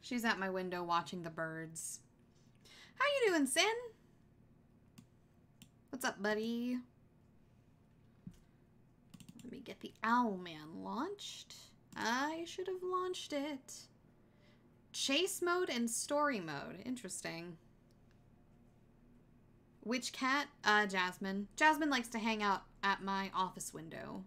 She's at my window watching the birds. How you doing, Sin? What's up, buddy? Let me get the Owlman launched. I should have launched it. Chase mode and story mode. Interesting. Which cat? Uh, Jasmine. Jasmine likes to hang out at my office window.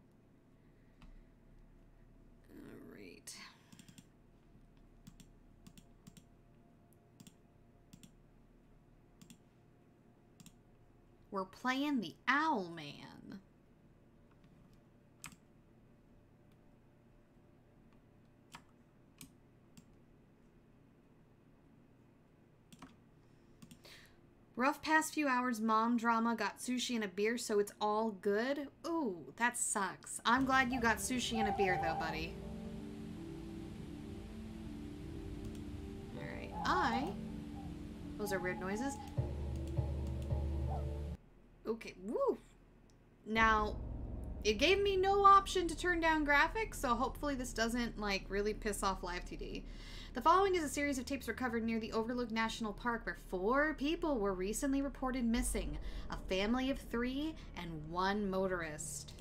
We're playing the Owl Man. Rough past few hours, mom drama, got sushi and a beer, so it's all good. Ooh, that sucks. I'm glad you got sushi and a beer, though, buddy. Alright, I Those are weird noises. Okay, woo! Now, it gave me no option to turn down graphics, so hopefully this doesn't, like, really piss off LiveTD. The following is a series of tapes recovered near the Overlook National Park where four people were recently reported missing. A family of three and one motorist.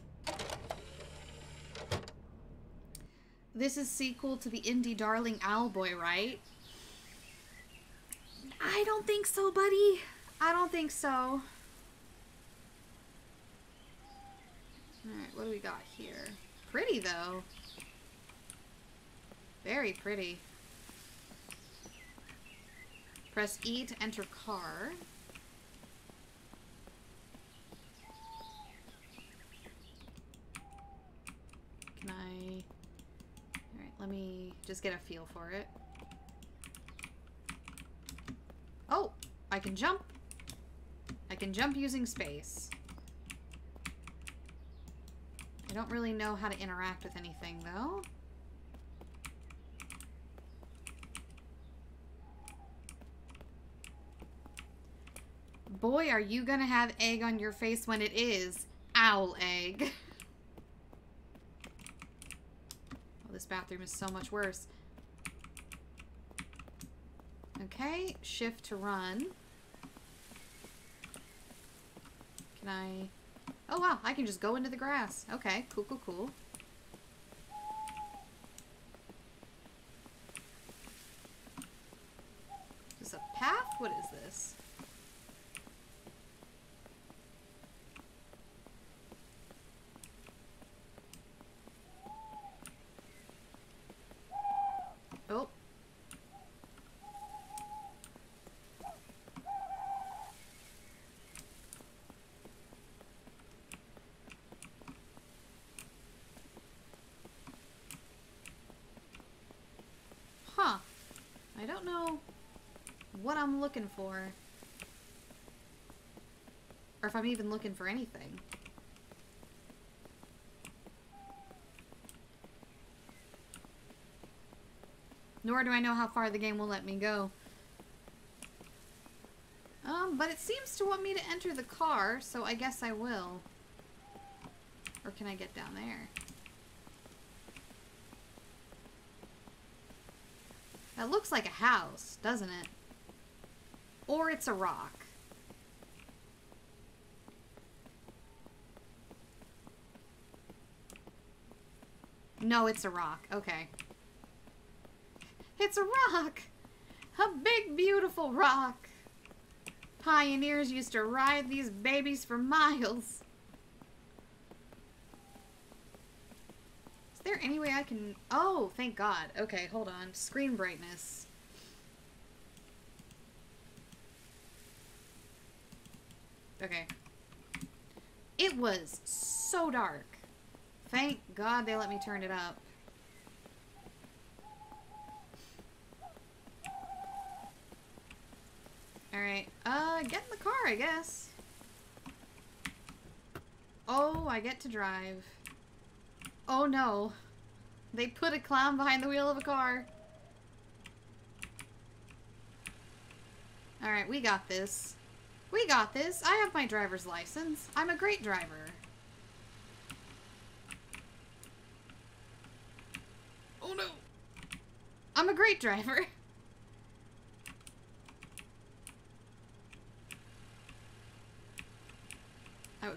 This is sequel to the indie darling Owlboy, right? I don't think so, buddy. I don't think so. Alright, what do we got here? Pretty, though. Very pretty. Press E to enter car. Can I... Alright, let me just get a feel for it. Oh! I can jump! I can jump using space. I don't really know how to interact with anything, though. Boy, are you gonna have egg on your face when it is owl egg. oh, this bathroom is so much worse. Okay, shift to run. Can I... Oh, wow, I can just go into the grass. Okay, cool, cool, cool. Is this a path? What is this? Oh. Huh. I don't know what I'm looking for. Or if I'm even looking for anything. Nor do I know how far the game will let me go. Um, but it seems to want me to enter the car, so I guess I will. Or can I get down there? Looks like a house, doesn't it? Or it's a rock. No, it's a rock. Okay. It's a rock! A big, beautiful rock! Pioneers used to ride these babies for miles. There any way I can... Oh, thank God. Okay, hold on. Screen brightness. Okay. It was so dark. Thank God they let me turn it up. Alright, uh, get in the car, I guess. Oh, I get to drive. Oh no. They put a clown behind the wheel of a car. Alright, we got this. We got this. I have my driver's license. I'm a great driver. Oh no. I'm a great driver.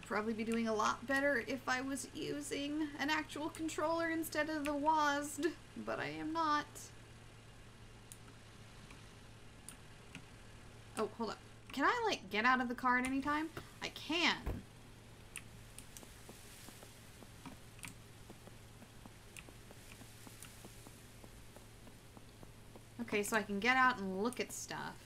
would probably be doing a lot better if I was using an actual controller instead of the WASD, but I am not. Oh, hold up. Can I, like, get out of the car at any time? I can. Okay, so I can get out and look at stuff.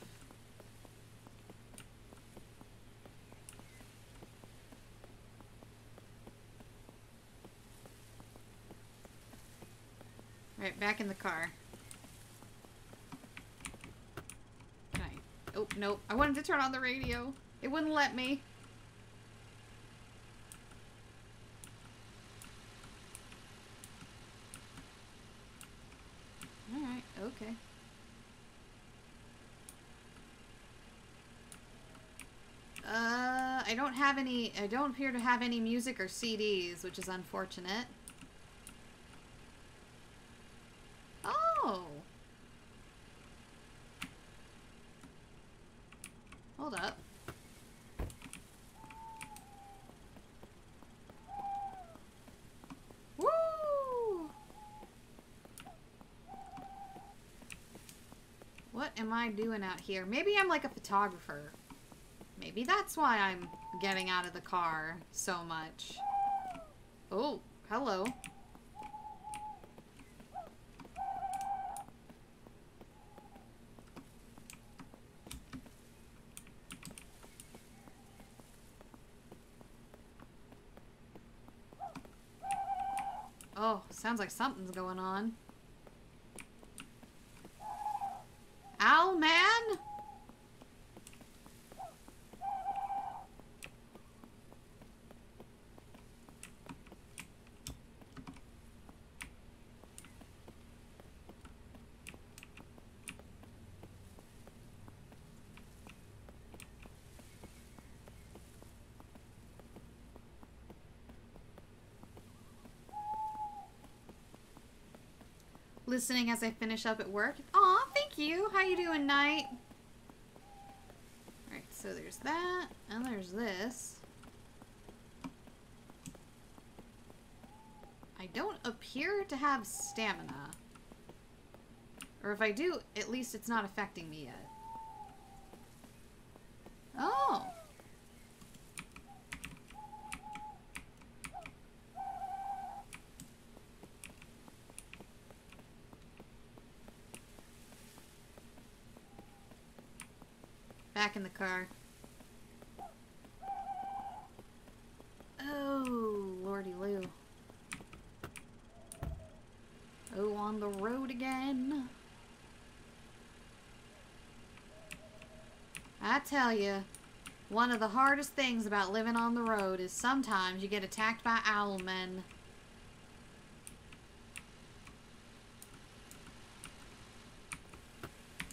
Back in the car. Can I? Oh, nope. I wanted to turn on the radio. It wouldn't let me. Alright, okay. Uh, I don't have any, I don't appear to have any music or CDs, which is unfortunate. Oh. Hold up. Woo! What am I doing out here? Maybe I'm like a photographer. Maybe that's why I'm getting out of the car so much. Oh, hello. Oh, sounds like something's going on. Owl man? Listening as I finish up at work. Aw, thank you. How you doing, Night? Alright, so there's that, and there's this. I don't appear to have stamina. Or if I do, at least it's not affecting me yet. Oh! Back in the car. Oh, lordy loo. Oh, on the road again. I tell you, one of the hardest things about living on the road is sometimes you get attacked by owl men.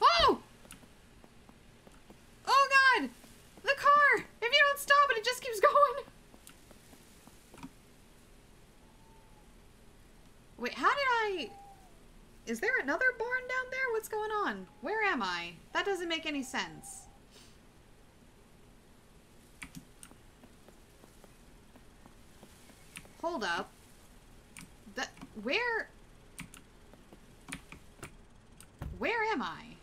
Oh! Oh god! The car! If you don't stop it, it just keeps going! Wait, how did I... Is there another barn down there? What's going on? Where am I? That doesn't make any sense. Hold up. That... Where... Where am I?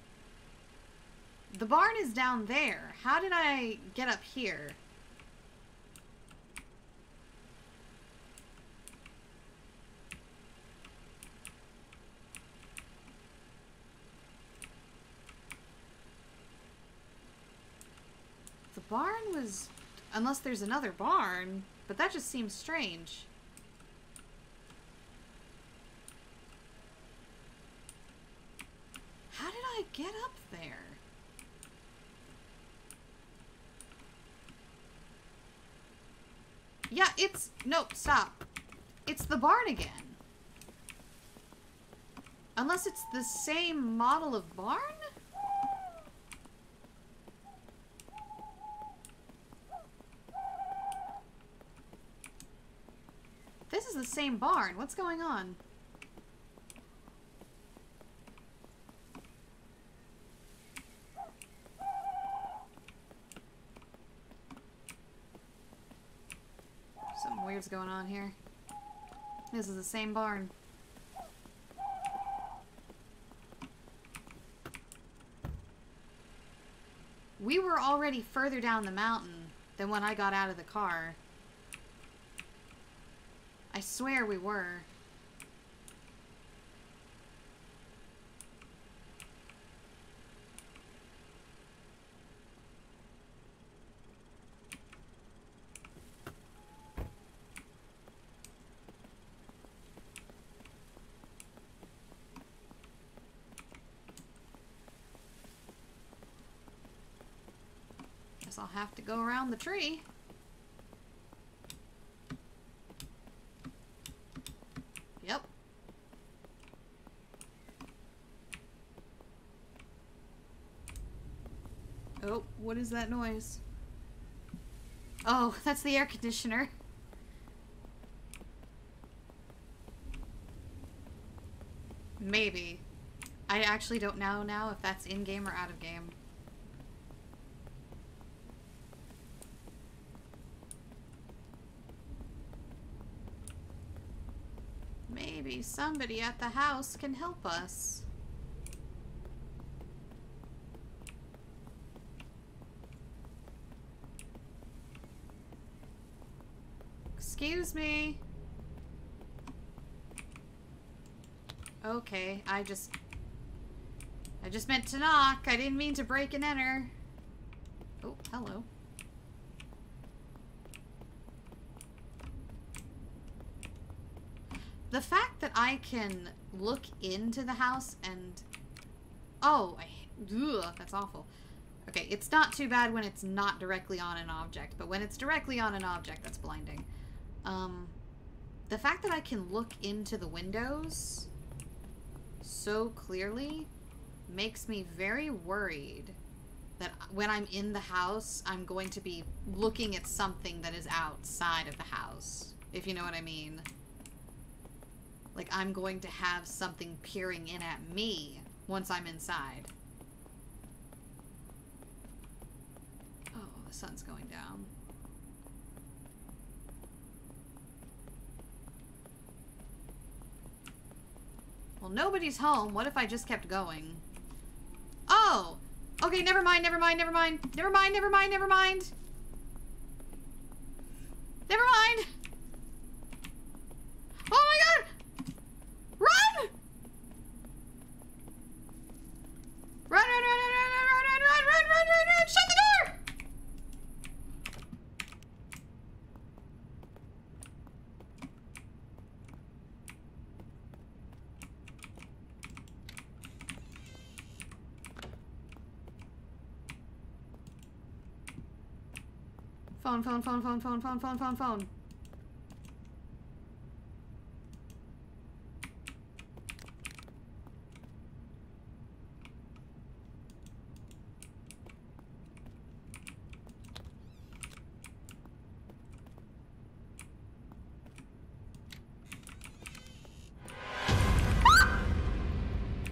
The barn is down there. How did I get up here? The barn was... Unless there's another barn. But that just seems strange. How did I get up there? Yeah, it's... Nope, stop. It's the barn again. Unless it's the same model of barn? This is the same barn. What's going on? Something weird's going on here. This is the same barn. We were already further down the mountain than when I got out of the car. I swear we were. Guess I'll have to go around the tree. Yep. Oh, what that noise? Oh, that's the air conditioner. Maybe. I actually don't know now if that's in-game or out of game. Maybe somebody at the house can help us. Excuse me. Okay, I just... I just meant to knock. I didn't mean to break and enter. Oh, hello. The fact that I can look into the house and... Oh, I... Ugh, that's awful. Okay, it's not too bad when it's not directly on an object, but when it's directly on an object, that's blinding. Um, the fact that I can look into the windows so clearly makes me very worried that when I'm in the house, I'm going to be looking at something that is outside of the house, if you know what I mean. Like, I'm going to have something peering in at me once I'm inside. Oh, the sun's going down. Well, nobody's home. What if I just kept going? Oh! Okay, never mind, never mind, never mind. Never mind, never mind, never mind. Never mind! Oh my god! Run! Run, run, run, run, run, run, run, run, run, run, run, run! Shut the door! Phone, phone, phone, phone, phone, phone, phone, phone, phone.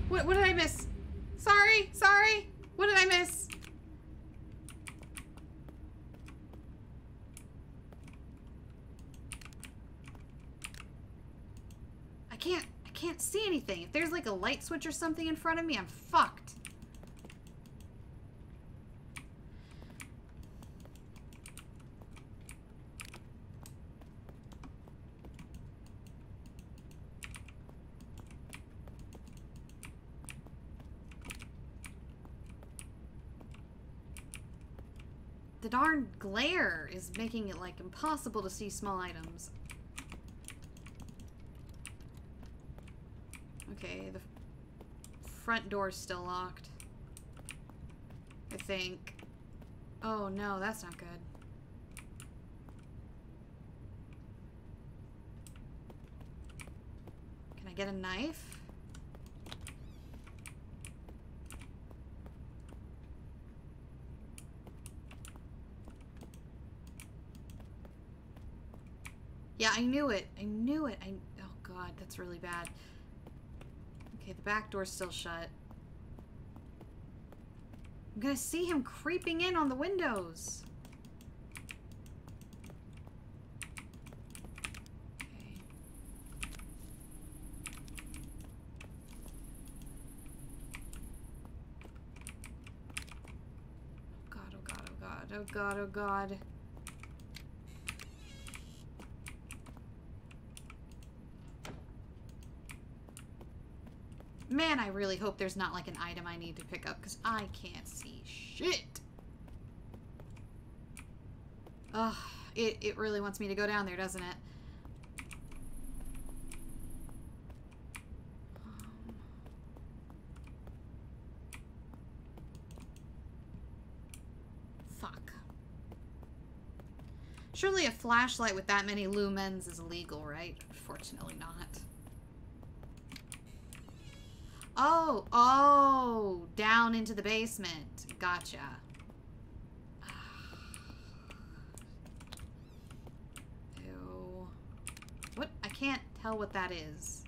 What, what did I miss? Sorry, sorry. What did I miss? I can't, I can't see anything. If there's like a light switch or something in front of me, I'm fucked. The darn glare is making it like impossible to see small items. Okay, the front door's still locked. I think. Oh no, that's not good. Can I get a knife? Yeah, I knew it. I knew it. I oh god, that's really bad. Okay, the back door's still shut. I'm gonna see him creeping in on the windows. Oh god, oh god, oh god, oh god, oh god. Man, I really hope there's not like an item I need to pick up because I can't see shit. Ugh, it, it really wants me to go down there, doesn't it? Um, fuck. Surely a flashlight with that many lumens is illegal, right? Fortunately not. Oh, oh, down into the basement. Gotcha. Ew. What? I can't tell what that is.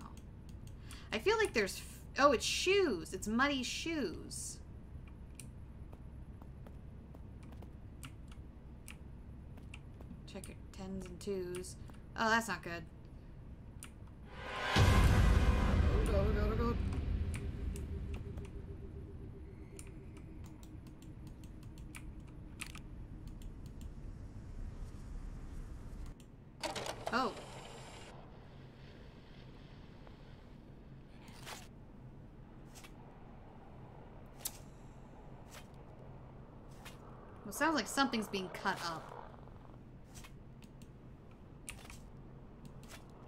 Oh. I feel like there's... oh, it's shoes. It's muddy shoes. Check it. tens and twos. Oh, that's not good. Sounds like something's being cut up.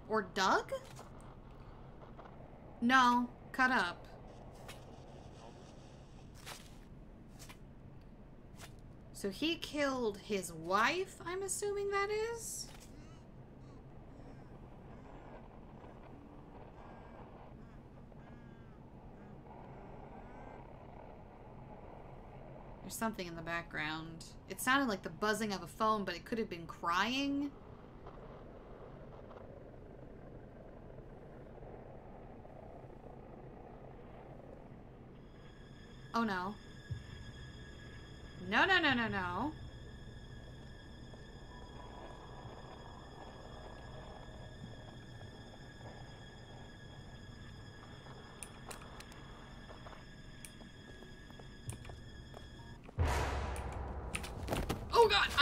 Or dug? No, cut up. So he killed his wife, I'm assuming that is? There's something in the background. It sounded like the buzzing of a phone, but it could have been crying. Oh no. No, no, no, no, no.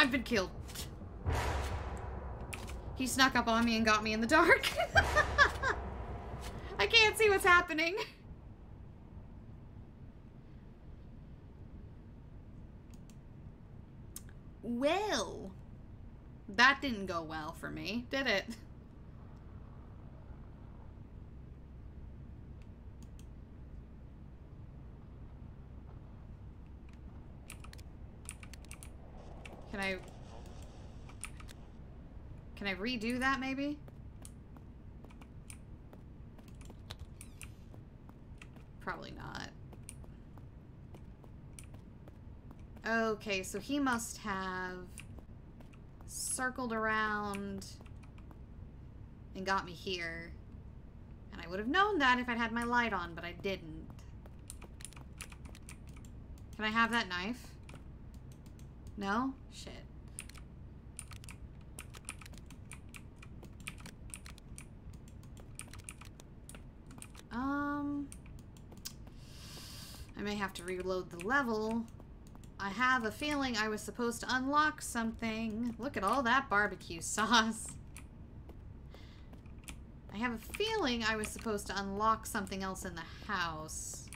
I've been killed. He snuck up on me and got me in the dark. I can't see what's happening. Well, that didn't go well for me, did it? Can I... Can I redo that, maybe? Probably not. Okay, so he must have circled around and got me here. And I would have known that if I'd had my light on, but I didn't. Can I have that knife? No? Shit. Um... I may have to reload the level. I have a feeling I was supposed to unlock something. Look at all that barbecue sauce. I have a feeling I was supposed to unlock something else in the house.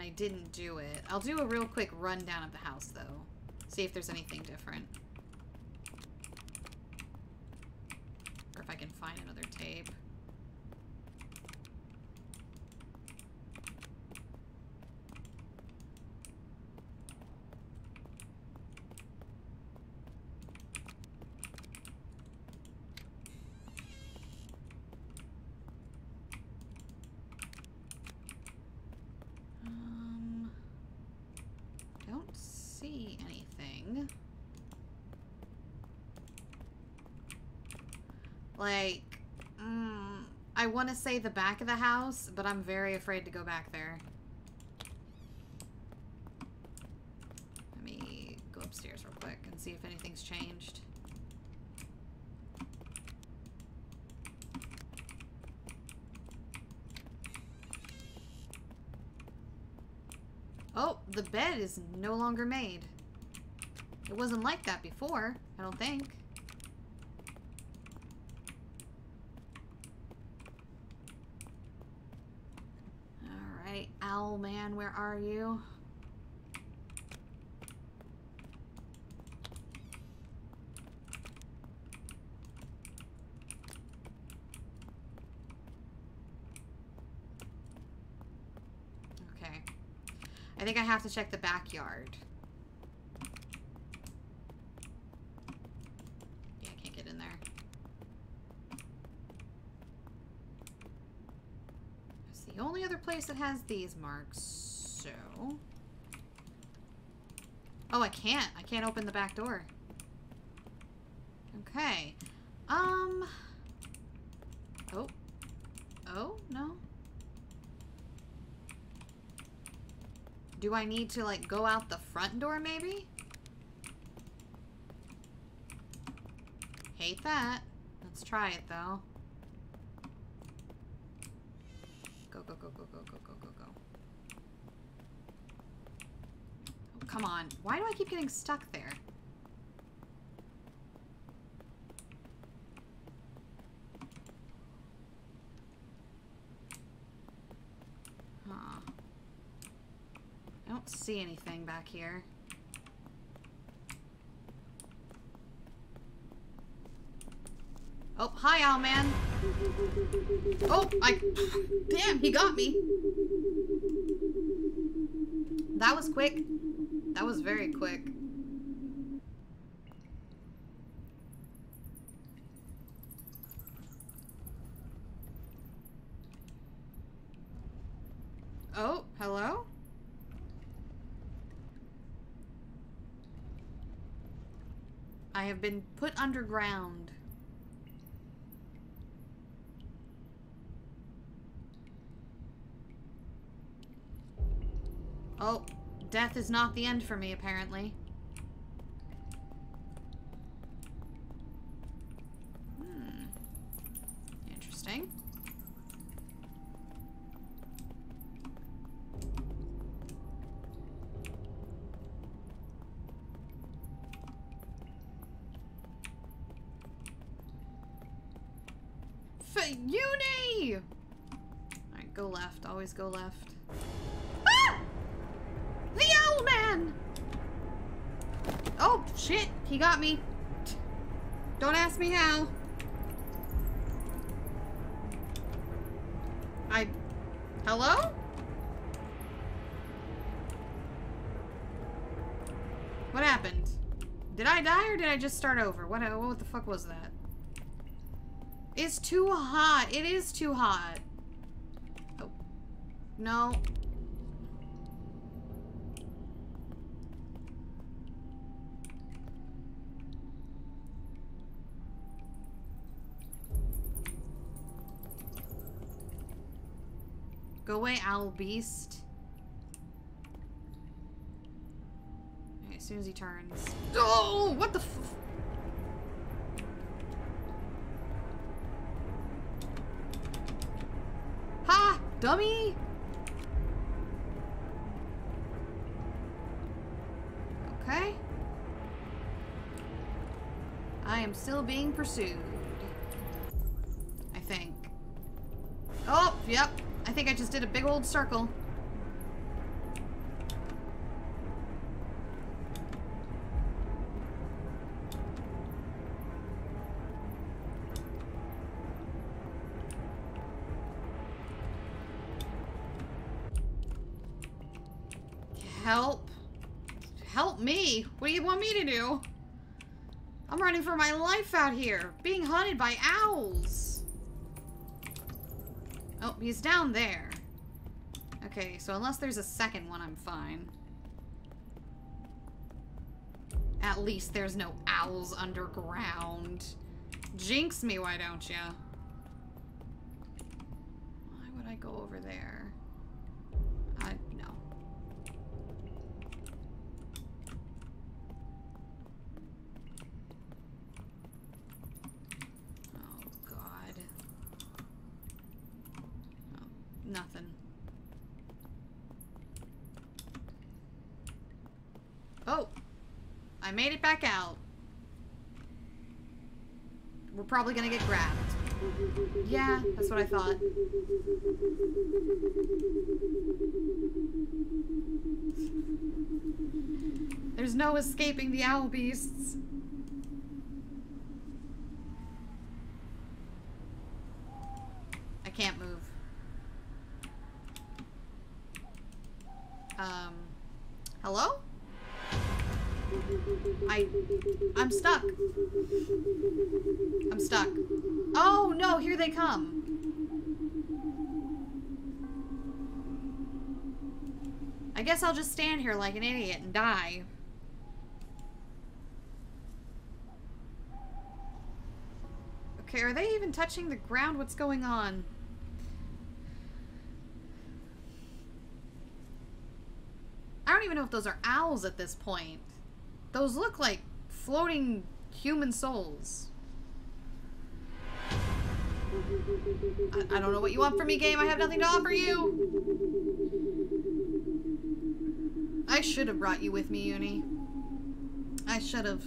And I didn't do it. I'll do a real quick rundown of the house, though. See if there's anything different. Or if I can find another tape. Um, don't see anything. Like, mm, I want to say the back of the house, but I'm very afraid to go back there. Let me go upstairs real quick and see if anything's changed. Oh, the bed is no longer made. It wasn't like that before, I don't think. Alright, Owl Man, where are you? Okay. I think I have to check the backyard. Yeah, I can't get in there. It's the only other place that has these marks, so... Oh, I can't. I can't open the back door. Okay. Um. Oh. Oh, no. Do I need to, like, go out the front door, maybe? Hate that. Let's try it, though. go, go, go, go, go, go, go. Oh, come on. Why do I keep getting stuck there? Huh. I don't see anything back here. Oh, hi, Owlman. Oh, I... Damn, he got me. That was quick. That was very quick. Oh, hello? I have been put underground. Oh, death is not the end for me, apparently. Hmm. Interesting. F uni! Alright, go left. Always go left. Ah! The owl man! Oh, shit. He got me. Don't ask me how. I... Hello? What happened? Did I die or did I just start over? What, what the fuck was that? It's too hot. It is too hot. Oh. No. Go away, owl beast. As soon as he turns. Oh, what the Ha! Dummy! Okay. I am still being pursued. I think. Oh, yep. I think I just did a big old circle. Help. Help me. What do you want me to do? I'm running for my life out here. Being hunted by owls. He's down there. Okay, so unless there's a second one, I'm fine. At least there's no owls underground. Jinx me, why don't you? Why would I go over there? I, no. Oh, God. Oh, nothing. Oh! I made it back out. We're probably gonna get grabbed. Yeah, that's what I thought. There's no escaping the owl beasts. I guess I'll just stand here like an idiot and die. Okay, are they even touching the ground? What's going on? I don't even know if those are owls at this point. Those look like floating human souls. I, I don't know what you want from me, game. I have nothing to offer you. I should have brought you with me, Uni. I should have.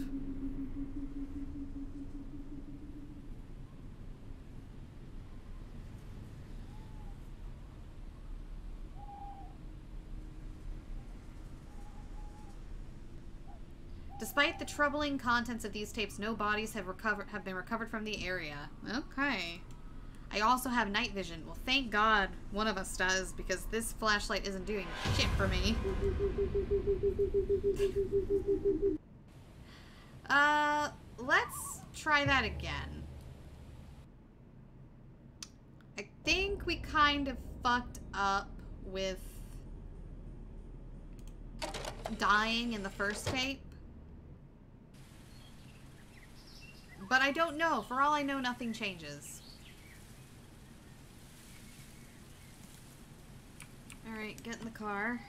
Despite the troubling contents of these tapes, no bodies have recovered have been recovered from the area. Okay. I also have night vision. Well, thank God one of us does, because this flashlight isn't doing shit for me. Uh, let's try that again. I think we kind of fucked up with dying in the first tape. But I don't know. For all I know, nothing changes. Alright, get in the car.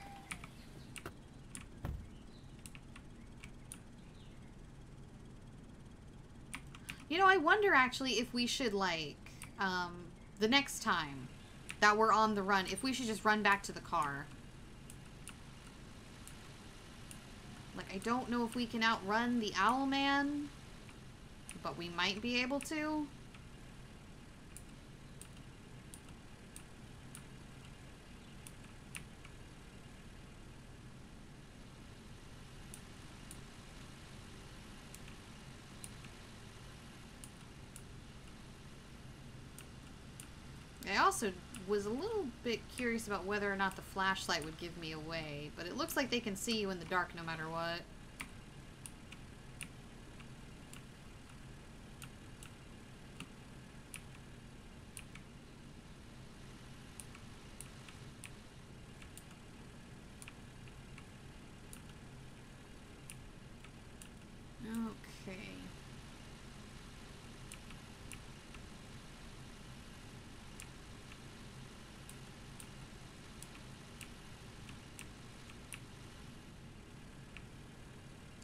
You know, I wonder actually if we should, like, um, the next time that we're on the run, if we should just run back to the car. Like, I don't know if we can outrun the Owl Man but we might be able to. I also was a little bit curious about whether or not the flashlight would give me away, but it looks like they can see you in the dark no matter what.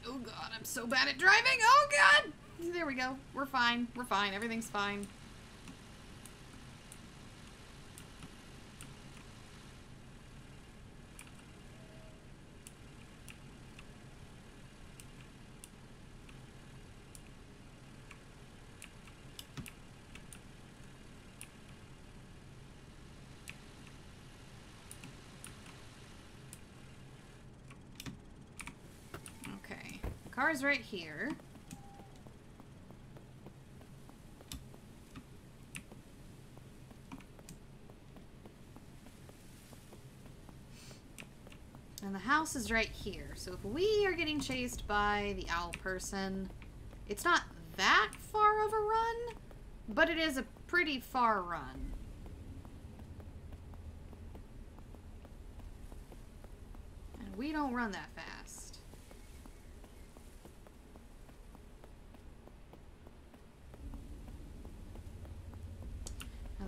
Oh Oh, god, I'm so bad at driving. Oh god! There we go. We're fine. We're fine. Everything's fine. Car's right here. And the house is right here. So if we are getting chased by the owl person, it's not that far of a run, but it is a pretty far run. And we don't run that fast.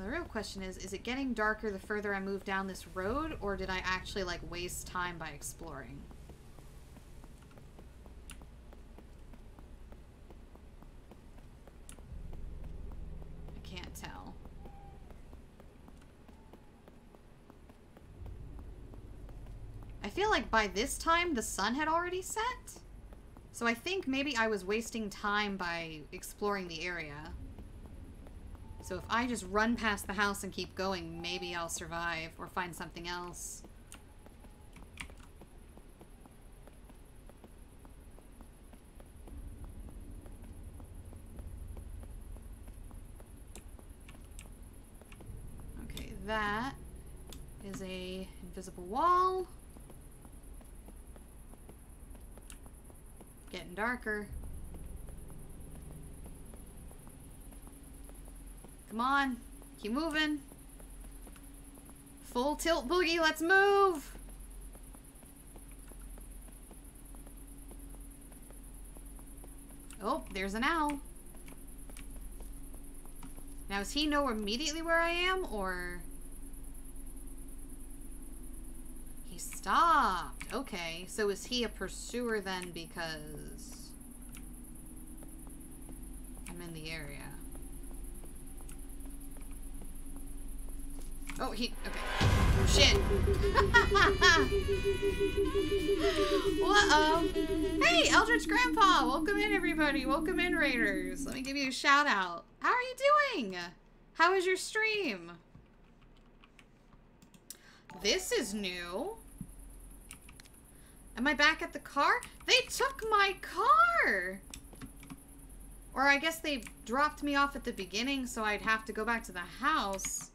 the real question is, is it getting darker the further I move down this road, or did I actually, like, waste time by exploring? I can't tell. I feel like by this time the sun had already set. So I think maybe I was wasting time by exploring the area. So if I just run past the house and keep going, maybe I'll survive or find something else. Okay, that is a invisible wall. Getting darker. Come on. Keep moving. Full tilt boogie, let's move! Oh, there's an owl. Now, does he know immediately where I am, or... He stopped. Okay, so is he a pursuer then because... I'm in the area. Oh, he... Okay. Shit. Uh-oh. Hey, Eldritch Grandpa! Welcome in, everybody. Welcome in, Raiders. Let me give you a shout out. How are you doing? How was your stream? This is new. Am I back at the car? They took my car! Or I guess they dropped me off at the beginning so I'd have to go back to the house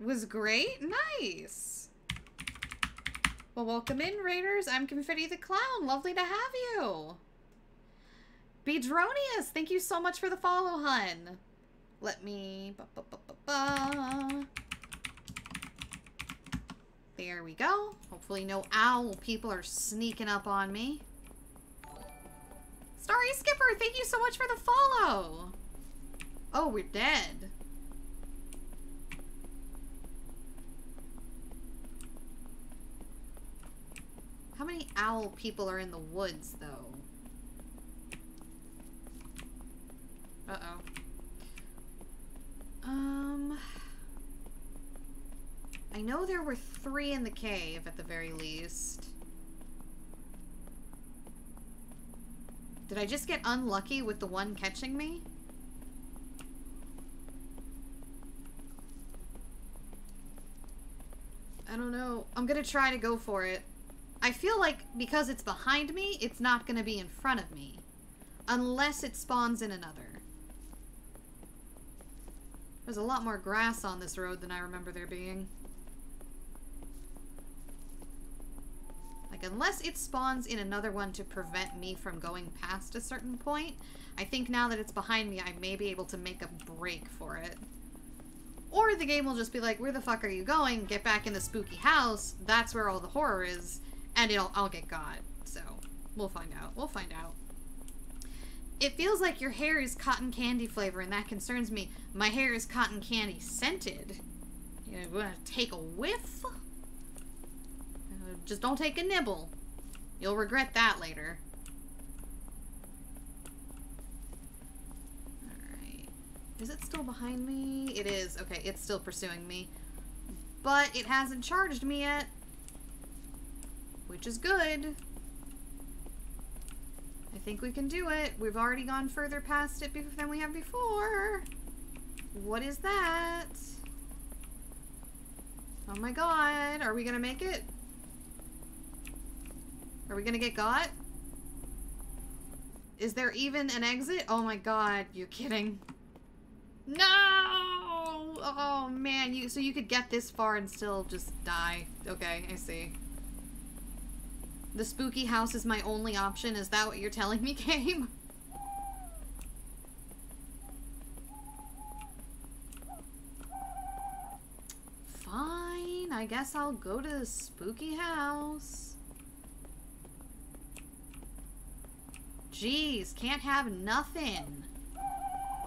was great. Nice. Well, welcome in, Raiders. I'm Confetti the Clown. Lovely to have you. Bedronius, thank you so much for the follow, hun. Let me... Ba, ba, ba, there we go. Hopefully no owl people are sneaking up on me. Starry Skipper, thank you so much for the follow. Oh, we're dead. People are in the woods, though? Uh-oh. Um... I know there were three in the cave, at the very least. Did I just get unlucky with the one catching me? I don't know. I'm gonna try to go for it. I feel like because it's behind me, it's not going to be in front of me. Unless it spawns in another. There's a lot more grass on this road than I remember there being. Like, unless it spawns in another one to prevent me from going past a certain point, I think now that it's behind me, I may be able to make a break for it. Or the game will just be like, where the fuck are you going? Get back in the spooky house. That's where all the horror is and it'll I'll get got. So we'll find out. We'll find out. It feels like your hair is cotton candy flavor, and that concerns me. My hair is cotton candy scented. You know, to take a whiff? Uh, just don't take a nibble. You'll regret that later. Alright. Is it still behind me? It is. Okay, it's still pursuing me. But it hasn't charged me yet which is good. I think we can do it. We've already gone further past it than we have before. What is that? Oh my god. Are we gonna make it? Are we gonna get got? Is there even an exit? Oh my god, you're kidding. No! Oh, oh man, you so you could get this far and still just die. Okay, I see. The spooky house is my only option. Is that what you're telling me, game? Fine. I guess I'll go to the spooky house. Jeez, can't have nothing.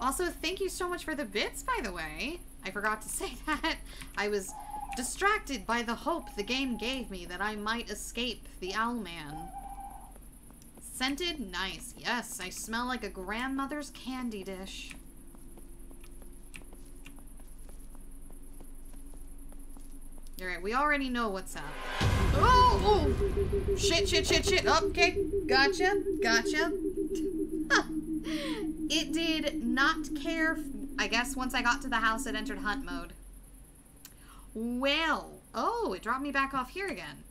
Also, thank you so much for the bits, by the way. I forgot to say that. I was distracted by the hope the game gave me that I might escape the Owlman. Scented? Nice. Yes, I smell like a grandmother's candy dish. Alright, we already know what's up. Oh, oh! Shit, shit, shit, shit. Okay, gotcha, gotcha. it did not care. I guess once I got to the house, it entered hunt mode. Well. Oh, it dropped me back off here again.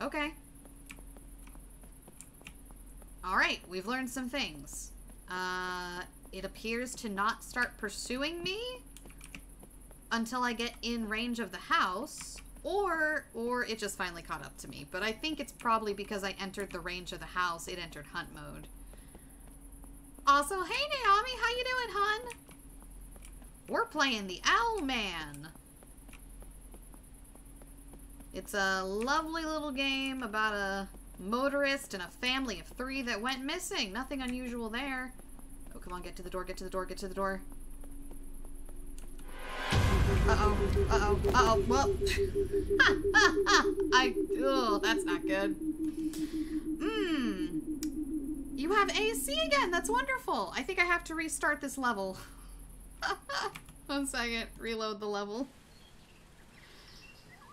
Okay. Alright, we've learned some things. Uh, it appears to not start pursuing me until I get in range of the house. Or, or it just finally caught up to me. But I think it's probably because I entered the range of the house, it entered hunt mode. Also, hey Naomi, how you doing, hun? We're playing the Owl Man. It's a lovely little game about a motorist and a family of three that went missing. Nothing unusual there. Oh, come on, get to the door, get to the door, get to the door. Uh-oh. Uh-oh. Uh-oh. Well. Ha ha ha I... Oh, that's not good. Mmm. You have AC again. That's wonderful. I think I have to restart this level. One second. Reload the level.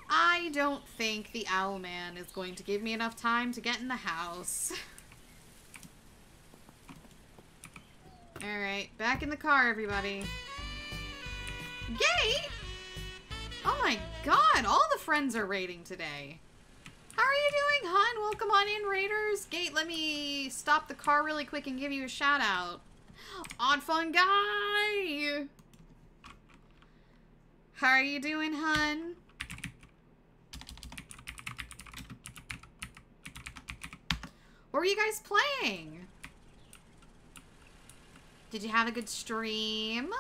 I don't think the Owl Man is going to give me enough time to get in the house. Alright, back in the car, everybody. Gate? Oh my god, all the friends are raiding today. How are you doing, hun? Welcome on in, Raiders. Gate, let me stop the car really quick and give you a shout out. Odd fun guy! How are you doing, hun? What were you guys playing? Did you have a good stream?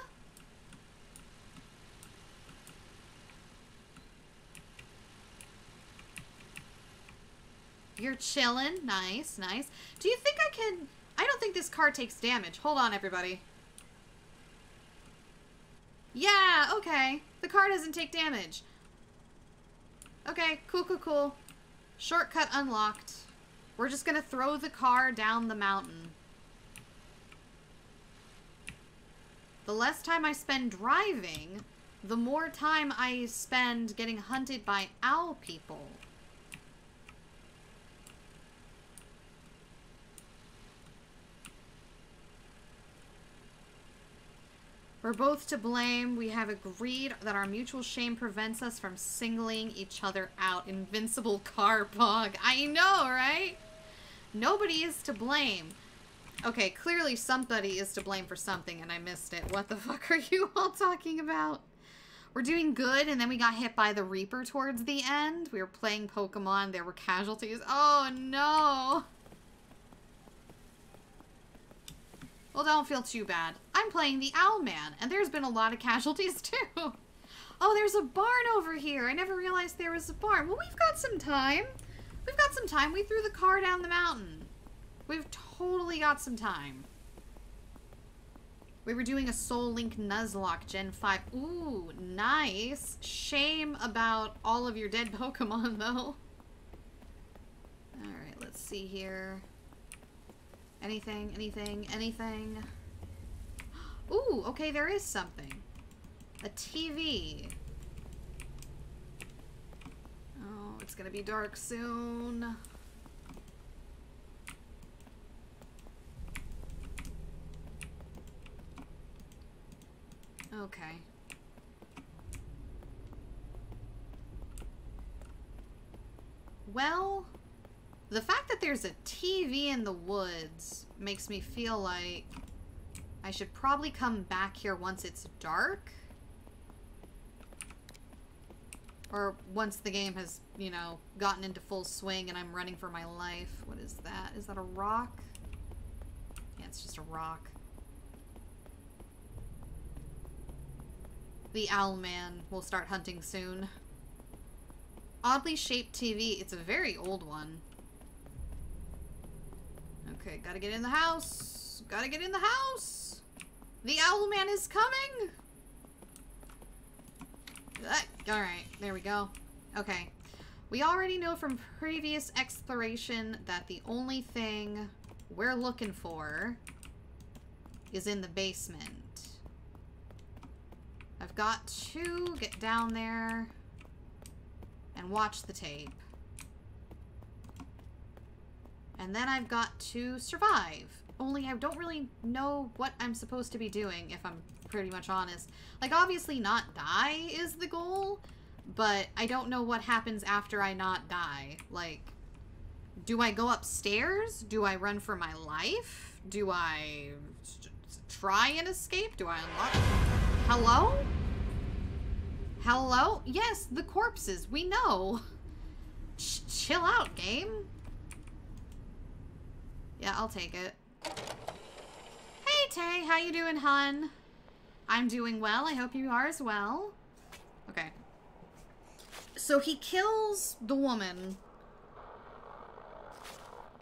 You're chilling. Nice, nice. Do you think I can... I don't think this car takes damage. Hold on, everybody. Yeah, okay. The car doesn't take damage. Okay, cool, cool, cool. Shortcut unlocked. We're just gonna throw the car down the mountain. The less time I spend driving, the more time I spend getting hunted by owl people. We're both to blame. We have agreed that our mutual shame prevents us from singling each other out. Invincible car bog. I know, right? Nobody is to blame. Okay, clearly somebody is to blame for something and I missed it. What the fuck are you all talking about? We're doing good and then we got hit by the Reaper towards the end. We were playing Pokemon. There were casualties. Oh, no. Well, don't feel too bad. I'm playing the Owlman, and there's been a lot of casualties too. oh, there's a barn over here. I never realized there was a barn. Well, we've got some time. We've got some time. We threw the car down the mountain. We've totally got some time. We were doing a Soul Link Nuzlocke Gen 5. Ooh, nice. Shame about all of your dead Pokemon, though. Alright, let's see here. Anything, anything, anything. Ooh, okay, there is something. A TV. Oh, it's gonna be dark soon. Okay. Well, the fact that there's a TV in the woods makes me feel like I should probably come back here once it's dark. Or once the game has, you know, gotten into full swing and I'm running for my life. What is that? Is that a rock? Yeah, it's just a rock. The Owl Man will start hunting soon. Oddly shaped TV. It's a very old one. Okay, gotta get in the house. Gotta get in the house. The owl man is coming. Alright, there we go. Okay. We already know from previous exploration that the only thing we're looking for is in the basement. I've got to get down there and watch the tape. And then I've got to survive. Only I don't really know what I'm supposed to be doing, if I'm pretty much honest. Like, obviously not die is the goal, but I don't know what happens after I not die. Like, do I go upstairs? Do I run for my life? Do I try and escape? Do I unlock? Hello? Hello? Yes, the corpses. We know. Ch chill out, game. Yeah, I'll take it. Hey, Tay. How you doing, hun? I'm doing well. I hope you are as well. Okay. So he kills the woman.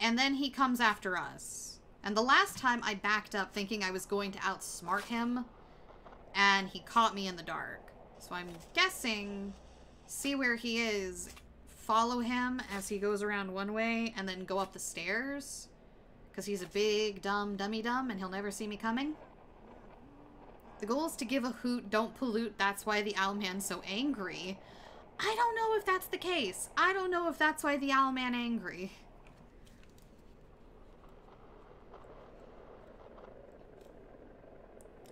And then he comes after us. And the last time I backed up thinking I was going to outsmart him. And he caught me in the dark. So I'm guessing, see where he is, follow him as he goes around one way, and then go up the stairs. Because he's a big, dumb, dummy dumb, and he'll never see me coming. The goal is to give a hoot, don't pollute, that's why the owlman's so angry. I don't know if that's the case. I don't know if that's why the owlman angry.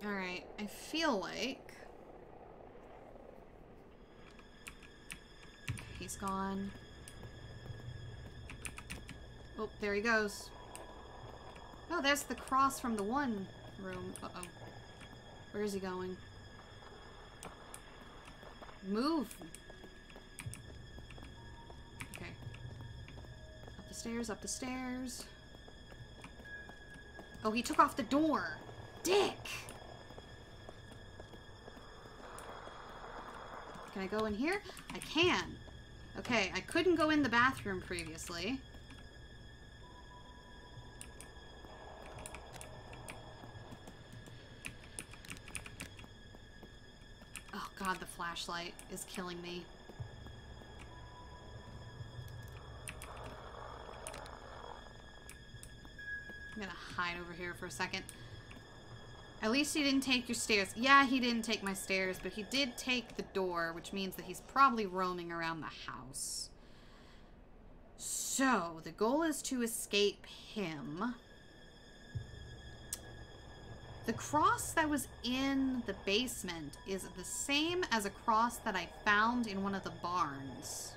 Alright, I feel like... he's gone. Oh, there he goes. Oh, there's the cross from the one room. Uh-oh. Where is he going? Move! Okay. Up the stairs, up the stairs. Oh, he took off the door! Dick! Can I go in here? I can. Okay, I couldn't go in the bathroom previously. God, the flashlight is killing me. I'm gonna hide over here for a second. At least he didn't take your stairs. Yeah, he didn't take my stairs, but he did take the door, which means that he's probably roaming around the house. So, the goal is to escape him. The cross that was in the basement is the same as a cross that I found in one of the barns.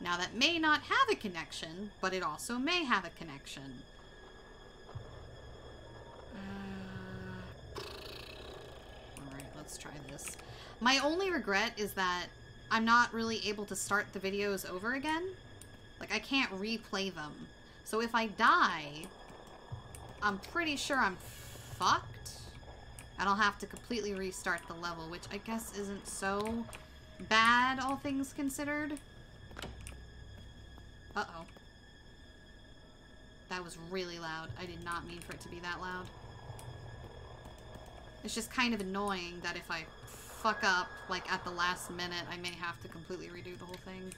Now, that may not have a connection, but it also may have a connection. Uh, all right, let's try this. My only regret is that I'm not really able to start the videos over again. Like, I can't replay them. So if I die, I'm pretty sure I'm fucked. And I'll have to completely restart the level, which I guess isn't so bad, all things considered. Uh-oh. That was really loud. I did not mean for it to be that loud. It's just kind of annoying that if I fuck up, like, at the last minute, I may have to completely redo the whole thing.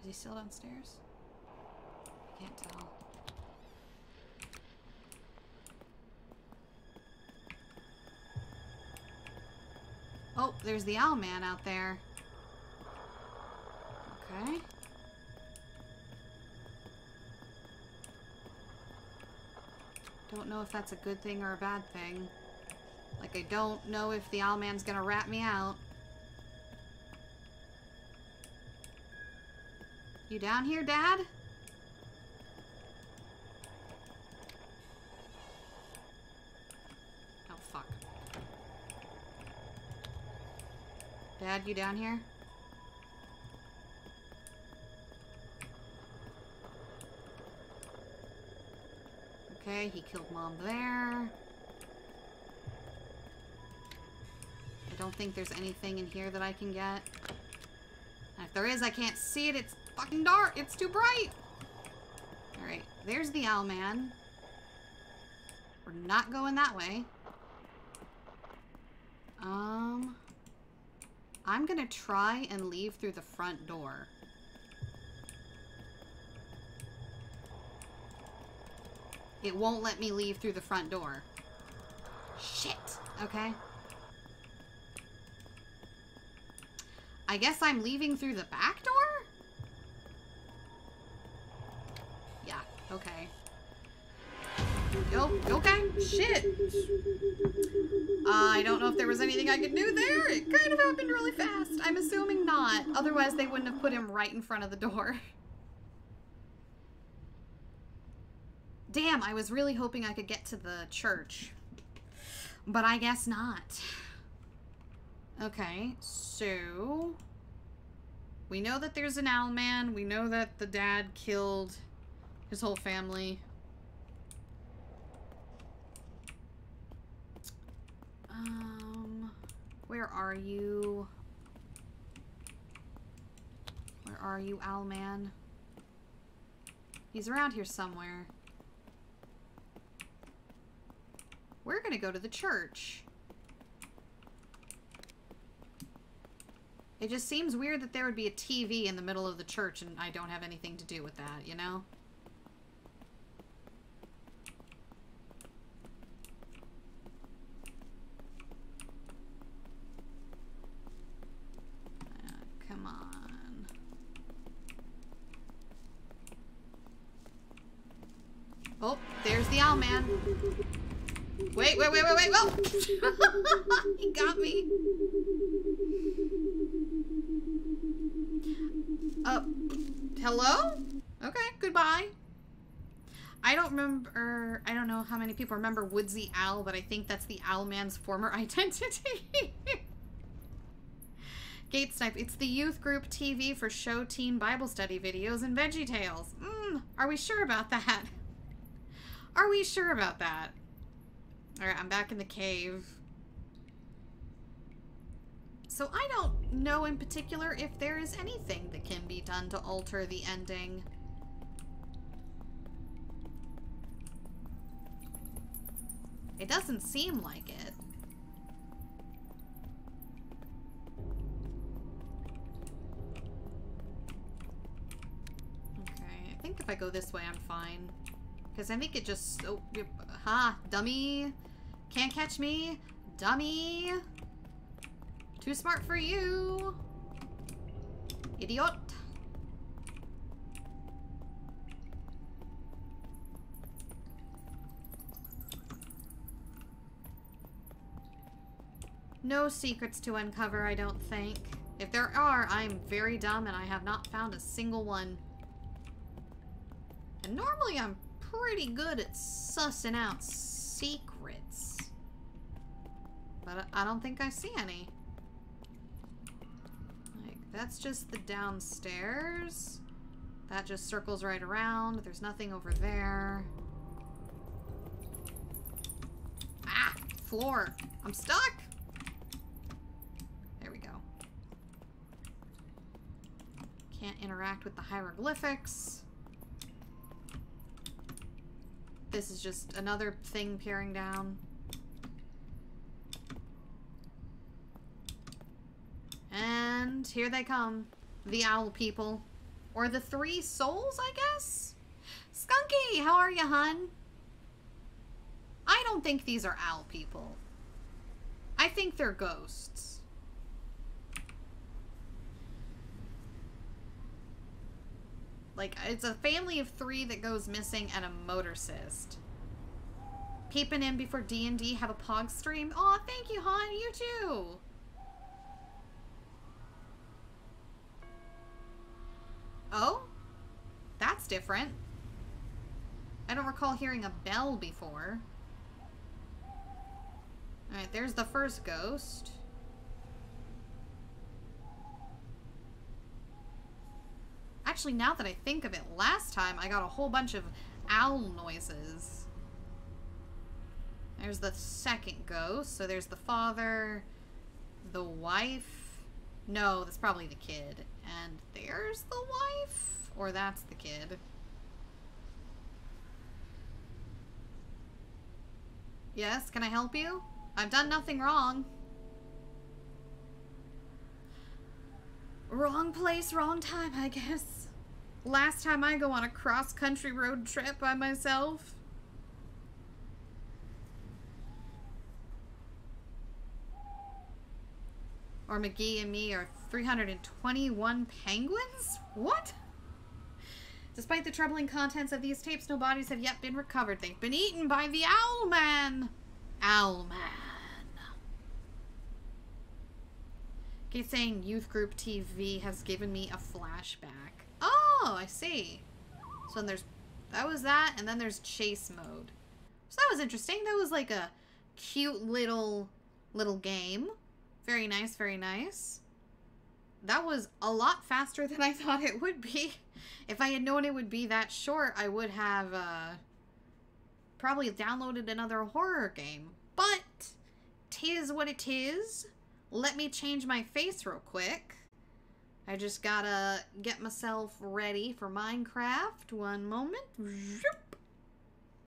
Is he still downstairs? I can't tell. Oh, there's the owl man out there. Okay. Don't know if that's a good thing or a bad thing. Like, I don't know if the owl man's gonna rat me out. You down here, Dad? Oh, fuck. Dad, you down here? Okay, he killed mom there. I don't think there's anything in here that I can get. And if there is, I can't see it. It's fucking dark. It's too bright. Alright, there's the owl man. We're not going that way. Um, I'm gonna try and leave through the front door. It won't let me leave through the front door. Shit. Okay. I guess I'm leaving through the back door? Yeah, okay. Oh, okay, shit. Uh, I don't know if there was anything I could do there. It kind of happened really fast. I'm assuming not. Otherwise, they wouldn't have put him right in front of the door. Damn, I was really hoping I could get to the church. But I guess not. Okay, so... We know that there's an owl man. We know that the dad killed his whole family. Um, where are you? Where are you, owl man? He's around here somewhere. We're gonna go to the church. It just seems weird that there would be a TV in the middle of the church and I don't have anything to do with that, you know? Uh, come on. Oh, there's the owl man. Wait, wait, wait, wait, wait. He got me. Uh, hello? Okay, goodbye. I don't remember, I don't know how many people remember Woodsy Owl, but I think that's the Owl Man's former identity. Gate Snipe, it's the youth group TV for show teen Bible study videos and Veggie Tales. Mm, are we sure about that? Are we sure about that? Alright, I'm back in the cave. So I don't know in particular if there is anything that can be done to alter the ending. It doesn't seem like it. Okay, I think if I go this way, I'm fine. Because I think it just... Oh, ha, dummy. Can't catch me. Dummy. Too smart for you. Idiot. No secrets to uncover, I don't think. If there are, I'm very dumb and I have not found a single one. And normally I'm pretty good at sussing out secrets. But I don't think I see any. Like, that's just the downstairs. That just circles right around. There's nothing over there. Ah! Floor! I'm stuck! There we go. Can't interact with the hieroglyphics. This is just another thing peering down. And here they come. The owl people. Or the three souls, I guess? Skunky, how are you, hun? I don't think these are owl people. I think they're ghosts. Like, it's a family of three that goes missing and a motor cyst. Peeping in before D&D have a pog stream. Aw, thank you, hon. You too. Oh? That's different. I don't recall hearing a bell before. Alright, there's the first ghost. Actually, now that I think of it, last time I got a whole bunch of owl noises. There's the second ghost. So there's the father, the wife. No, that's probably the kid. And there's the wife? Or that's the kid. Yes, can I help you? I've done nothing wrong. Wrong place, wrong time, I guess. Last time I go on a cross-country road trip by myself. Or McGee and me are 321 penguins? What? Despite the troubling contents of these tapes, no bodies have yet been recovered. They've been eaten by the Owlman. Owlman. Okay, saying Youth Group TV has given me a flashback. Oh, I see. So then there's... That was that, and then there's chase mode. So that was interesting. That was like a cute little little game. Very nice, very nice. That was a lot faster than I thought it would be. If I had known it would be that short, I would have uh, probably downloaded another horror game. But, tis what it is. Let me change my face real quick. I just gotta get myself ready for Minecraft. One moment.